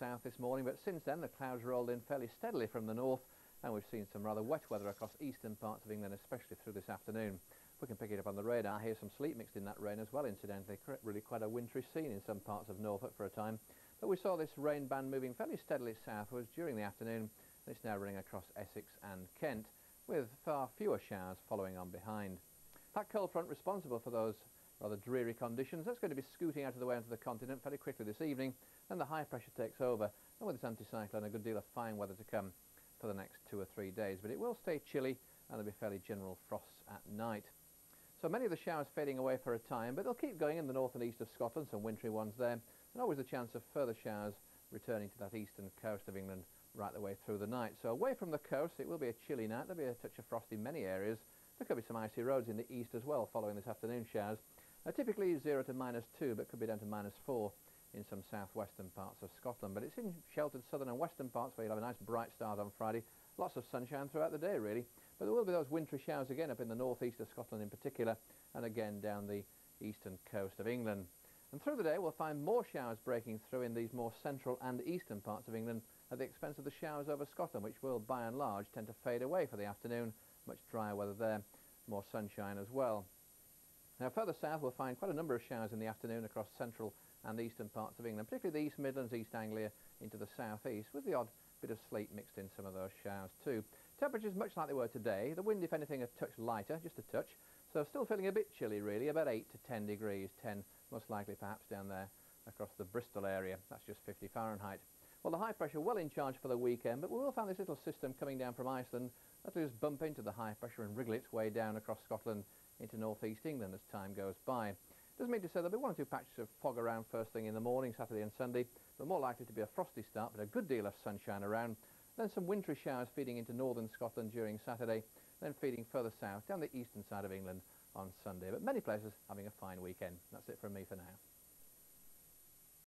south this morning, but since then the clouds rolled in fairly steadily from the north, and we've seen some rather wet weather across eastern parts of England, especially through this afternoon. We can pick it up on the radar. Here's some sleet mixed in that rain as well, incidentally. Really quite a wintry scene in some parts of Norfolk for a time. But we saw this rain band moving fairly steadily southwards during the afternoon, and it's now running across Essex and Kent, with far fewer showers following on behind. That cold front responsible for those rather dreary conditions. That's going to be scooting out of the way onto the continent very quickly this evening. Then the high pressure takes over, and with this anticyclone, a good deal of fine weather to come for the next two or three days. But it will stay chilly, and there'll be fairly general frosts at night. So many of the showers fading away for a time, but they'll keep going in the north and east of Scotland, some wintry ones there, and always a chance of further showers returning to that eastern coast of England right the way through the night. So away from the coast, it will be a chilly night. There'll be a touch of frost in many areas. There could be some icy roads in the east as well following this afternoon showers. Typically 0 to minus 2, but could be down to minus 4 in some southwestern parts of Scotland. But it's in sheltered southern and western parts where you'll have a nice bright start on Friday. Lots of sunshine throughout the day, really. But there will be those wintry showers again up in the northeast of Scotland in particular, and again down the eastern coast of England. And through the day we'll find more showers breaking through in these more central and eastern parts of England at the expense of the showers over Scotland, which will by and large tend to fade away for the afternoon. Much drier weather there, more sunshine as well. Now further south we'll find quite a number of showers in the afternoon across central and eastern parts of England, particularly the East Midlands, East Anglia into the southeast, with the odd bit of sleet mixed in some of those showers too. Temperatures much like they were today, the wind if anything a touch lighter, just a touch, so still feeling a bit chilly really, about 8 to 10 degrees, 10 most likely perhaps down there across the Bristol area, that's just 50 Fahrenheit. Well the high pressure well in charge for the weekend, but we will find this little system coming down from Iceland that'll just bump into the high pressure and wriggle its way down across Scotland into northeast England as time goes by. Doesn't mean to say there'll be one or two patches of fog around first thing in the morning, Saturday and Sunday, but more likely to be a frosty start, but a good deal of sunshine around. Then some wintry showers feeding into northern Scotland during Saturday, then feeding further south down the eastern side of England on Sunday. But many places having a fine weekend. That's it from me for now.